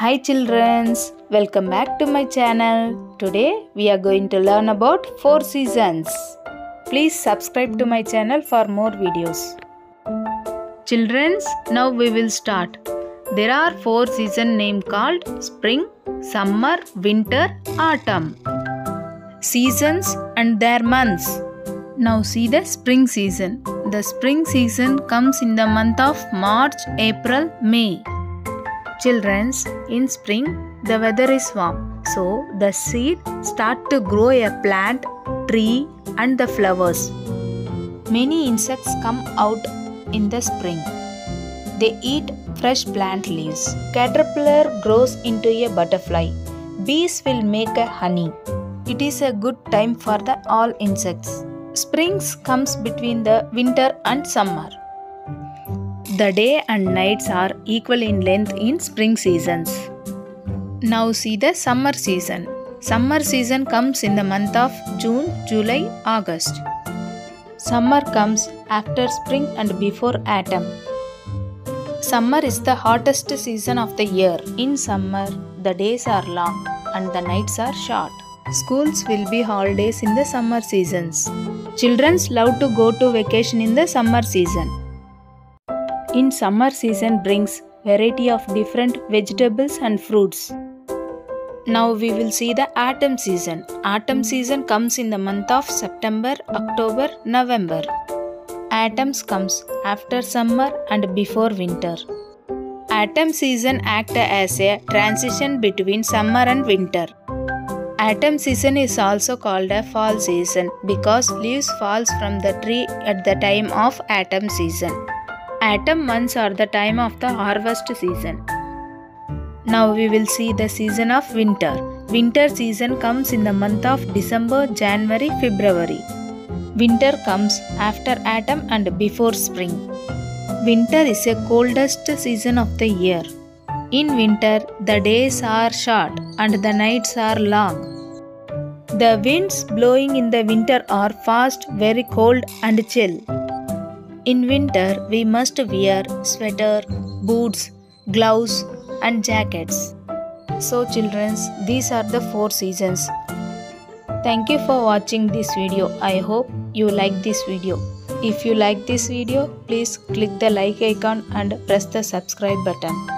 Hi childrens, welcome back to my channel. Today we are going to learn about 4 seasons. Please subscribe to my channel for more videos. Childrens, now we will start. There are 4 season name called spring, summer, winter, autumn. Seasons and their months. Now see the spring season. The spring season comes in the month of March, April, May. Childrens, in spring the weather is warm, so the seed start to grow a plant, tree and the flowers. Many insects come out in the spring. They eat fresh plant leaves. Caterpillar grows into a butterfly. Bees will make a honey. It is a good time for the all insects. Springs comes between the winter and summer. The day and nights are equal in length in spring seasons. Now see the summer season. Summer season comes in the month of June, July, August. Summer comes after spring and before autumn. Summer is the hottest season of the year. In summer, the days are long and the nights are short. Schools will be holidays in the summer seasons. Children love to go to vacation in the summer season. In summer season brings variety of different vegetables and fruits. Now we will see the autumn season. Autumn season comes in the month of September, October, November. Autumn comes after summer and before winter. Autumn season act as a transition between summer and winter. Autumn season is also called a fall season because leaves falls from the tree at the time of autumn season. Autumn months are the time of the harvest season. Now we will see the season of winter. Winter season comes in the month of December, January, February. Winter comes after autumn and before spring. Winter is the coldest season of the year. In winter, the days are short and the nights are long. The winds blowing in the winter are fast, very cold and chill. In winter, we must wear sweater, boots, gloves, and jackets. So, children, these are the four seasons. Thank you for watching this video. I hope you like this video. If you like this video, please click the like icon and press the subscribe button.